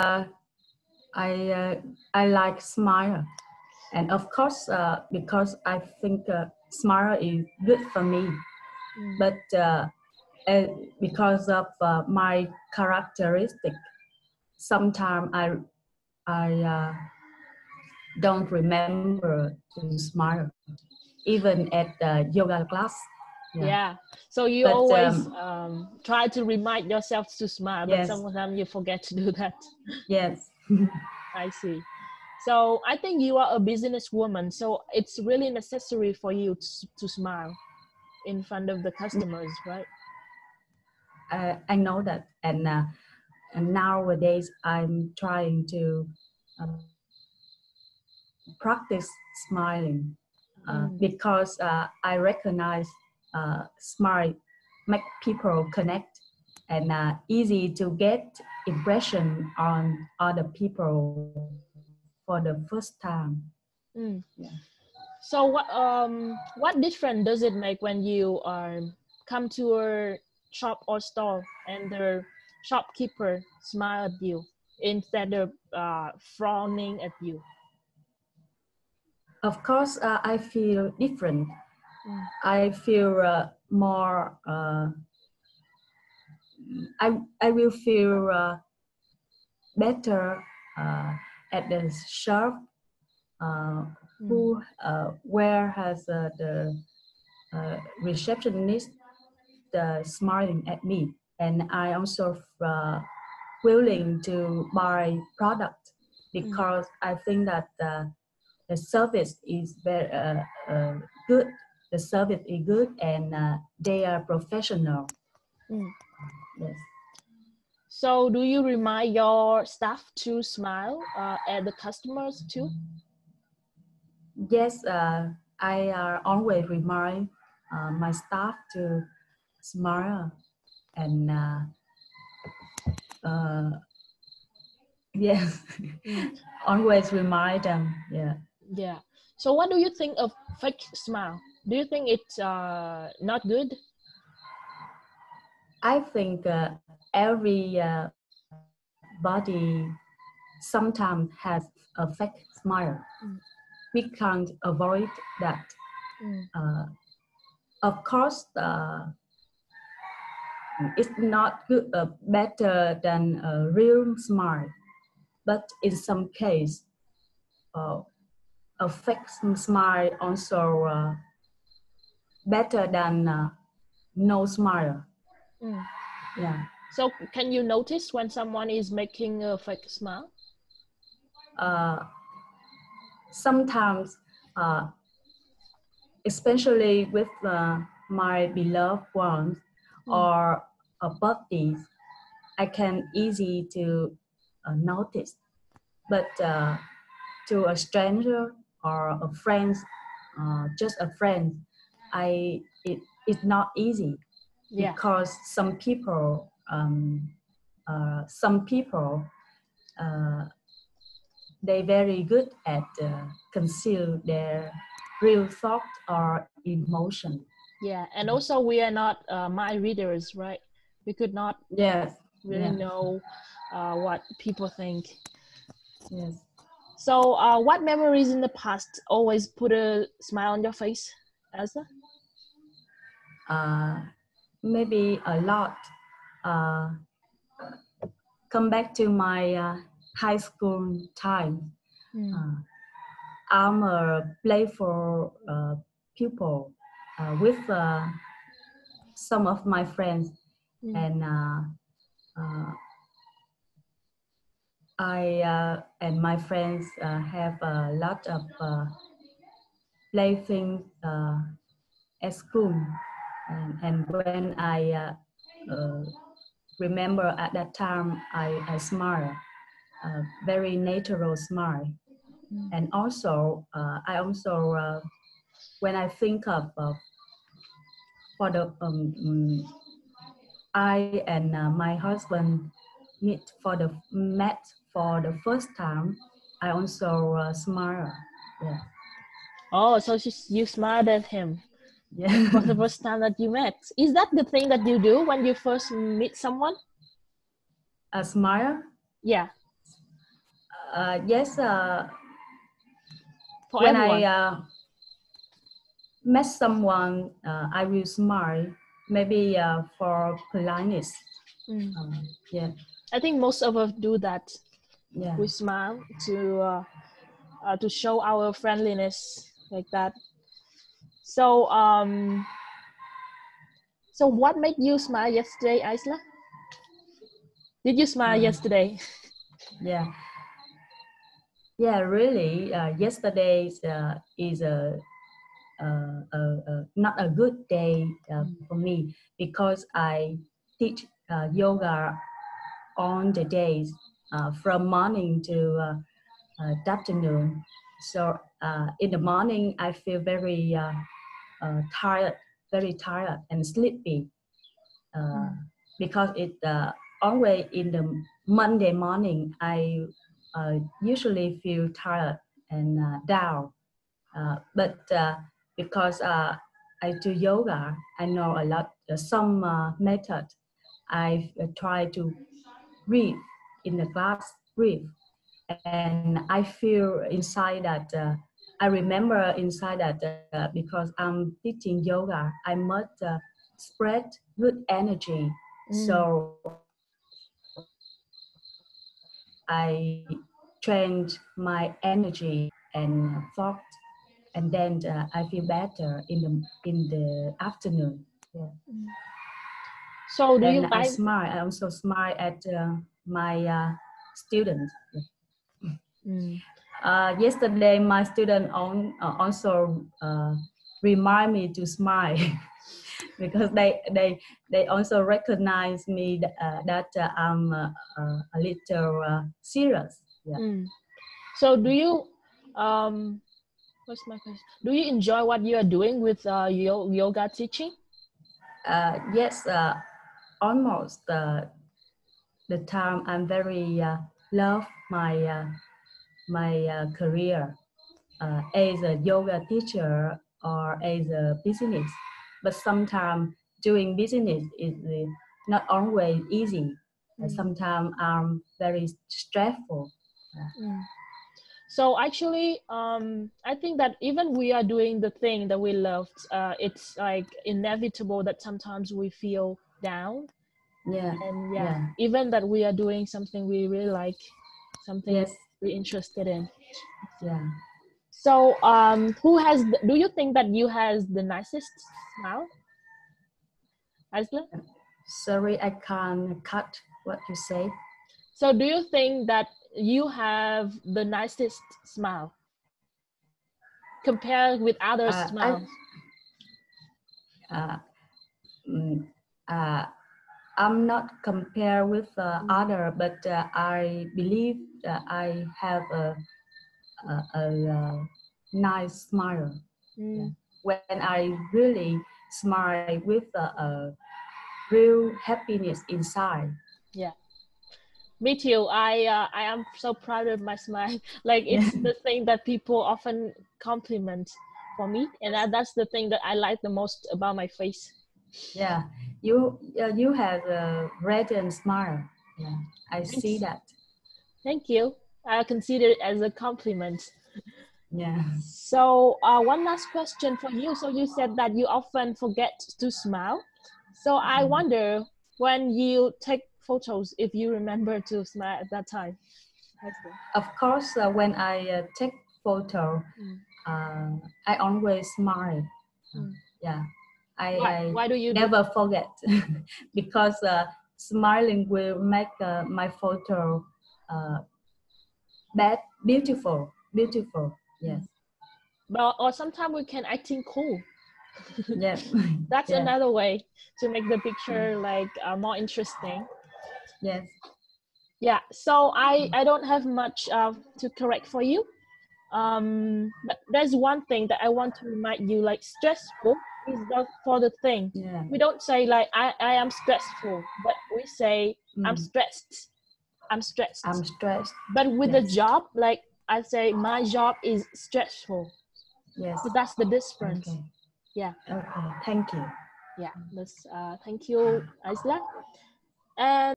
uh, I uh, I like smile, and of course, uh, because I think uh, smile is good for me. Mm. But uh, because of uh, my characteristic, sometimes I I don't remember to smile, even at the yoga class. Yeah. yeah. So you but, always um, um, try to remind yourself to smile, but sometimes you forget to do that. Yes. I see. So I think you are a businesswoman, so it's really necessary for you to, to smile in front of the customers, right? Uh, I know that, and, uh, and nowadays I'm trying to uh, practice smiling uh, mm. because uh, I recognize uh, smile make people connect and easy to get impression on other people for the first time. Mm. Yeah. So what um what difference does it make when you are come to a shop or store and the shopkeeper smile at you instead of uh, frowning at you? Of course, uh, I feel different. Mm. I feel uh, more. Uh, I I will feel uh, better uh, at the shop uh, mm. who where has the receptionist smiling at me, and I also willing to buy product mm. because mm. I think that the service is very uh, uh, good. The service is good and uh, they are professional. Mm. Yes. So do you remind your staff to smile uh, at the customers too? Yes, uh, I uh, always remind uh, my staff to smile and uh, uh, yes, mm. always remind them. Yeah. Yeah. So what do you think of fake smile? Do you think it's uh, not good? I think uh, every uh, body sometimes has a fake smile. Mm. We can't avoid that. Mm. Uh, of course, uh, it's not good, uh, better than a real smile, but in some case, uh, a fake smile also uh, better than uh, no smile. Mm. Yeah. So can you notice when someone is making a fake smile? Uh, sometimes, uh, especially with uh, my beloved ones mm. or a birthdays, I can easy to uh, notice. But uh, to a stranger, or a friend, uh, just a friend, I it it's not easy yeah. because some people um, uh, some people uh, they very good at uh, conceal their real thought or emotion. Yeah, and also we are not uh, mind readers, right? We could not yes really yeah. know uh, what people think. Yes. So, uh, what memories in the past always put a smile on your face, Elsa? Uh, maybe a lot. Uh, come back to my uh, high school time. Mm. Uh, I'm a playful uh, pupil uh, with uh, some of my friends, mm. and uh, uh, I uh, and my friends uh, have a lot of uh, playthings uh, at school, and, and when I uh, uh, remember at that time, I, I smile, a very natural smile, mm. and also I also when I think of for the um, um, I and my husband meet for the met for the first time, I also uh, smile. Yeah. Oh, so she, you smiled at him. Yeah. for the first time that you met. Is that the thing that you do when you first meet someone? A smile? Yeah. Uh, yes. Uh, For when everyone. I uh, met someone, uh, I will smile. Maybe uh, for politeness. Mm. Uh, yeah. I think most of us do that. Yeah. We smile to uh, uh, to show our friendliness like that. So um, so what made you smile yesterday, Isla? Did you smile Mm. yesterday? Yeah. Yeah, really. Uh, yesterday uh, is a, a, a, a not a good day uh, Mm. for me because I teach uh, yoga on the days uh, from morning to uh, uh, afternoon. So uh, in the morning, I feel very uh, uh, tired, very tired and sleepy uh, because it uh, always in the Monday morning, I uh, usually feel tired and down. But because I do yoga, I know a lot, some method. I try to breathe in the class, breathe. And I feel inside that, I remember inside that uh, because I'm teaching yoga, I must uh, spread good energy. Mm. So I trained my energy and thought, and then uh, I feel better in the in the afternoon. So do you and I smile. I also smile at uh, my uh, students. Mm. Uh, yesterday, my student on, uh, also uh, remind me to smile because they they they also recognize me that, uh, that uh, I'm a little uh, serious. Yeah. Mm. So do you um what's my question? Do you enjoy what you are doing with uh, yoga teaching? Uh, yes, uh, almost uh, the time I'm very uh, love my uh, my uh, career uh, as a yoga teacher or as a business. But sometimes doing business is not always easy. Mm. Sometimes I'm very stressful. Mm. So actually, um, I think that even we are doing the thing that we love, uh, it's like inevitable that sometimes we feel down, Yeah. and yeah, Yeah. even that we are doing something we really like, something Yes. We're interested in. Yeah. So, um, who has? The, do you think that you has the nicest smile? Isla? Sorry, I can't cut what you say. So, do you think that you have the nicest smile compared with other Uh, I- smiles? uh, mm, uh, I'm not compare with uh, Mm. other, but uh, I believe that I have a, a, a, uh nice smile. Mm. When I really smile with a, a real happiness inside. Yeah me too. I uh, I am so proud of my smile. Like it's the thing that people often compliment for me, and that, that's the thing that I like the most about my face. Yeah, you uh, you have a radiant smile. Yeah, I see that. Thank you. I consider it as a compliment. Yeah. So uh, one last question for you. So you said that you often forget to smile. So I Mhm. wonder when you take photos, if you remember to smile at that time. Of course, uh, when I uh, take photo, Mm. uh, I always smile. Mm. Yeah, I, Why, I why do you do never forget because uh, smiling will make uh, my photo uh, bad, beautiful, beautiful. Yes, But or sometimes we can acting cool. yes, That's Yeah. another way to make the picture like uh, more interesting. yes. Yeah. So I I don't have much uh, to correct for you. Um, but there's one thing that I want to remind you. Like stressful is not for the thing. Yeah. We don't say like I I am stressful, but we say I'm Mm. stressed. I'm stressed. I'm stressed. but with the job, like I say, my job is stressful. Yes. So that's the difference. Okay. Yeah. Okay. Thank you. Yeah. That's uh, thank you, Isla. And